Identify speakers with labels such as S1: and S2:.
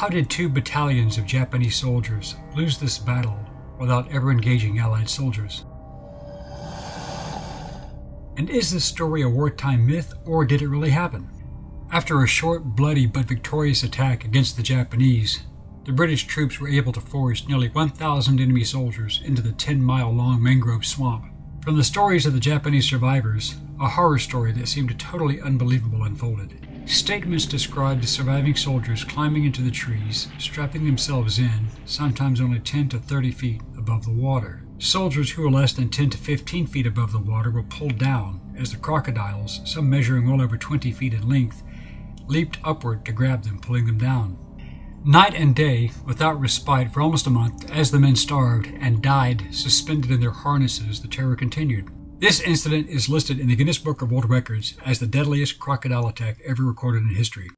S1: How did two battalions of Japanese soldiers lose this battle without ever engaging Allied soldiers? And is this story a wartime myth, or did it really happen? After a short, bloody, but victorious attack against the Japanese, the British troops were able to force nearly 1,000 enemy soldiers into the 10 mile long mangrove swamp. From the stories of the Japanese survivors, a horror story that seemed totally unbelievable unfolded. Statements described the surviving soldiers climbing into the trees, strapping themselves in, sometimes only 10 to 30 feet above the water. Soldiers who were less than 10 to 15 feet above the water were pulled down as the crocodiles, some measuring well over 20 feet in length, leaped upward to grab them, pulling them down. Night and day, without respite for almost a month, as the men starved and died suspended in their harnesses, the terror continued. This incident is listed in the Guinness Book of World Records as the deadliest crocodile attack ever recorded in history.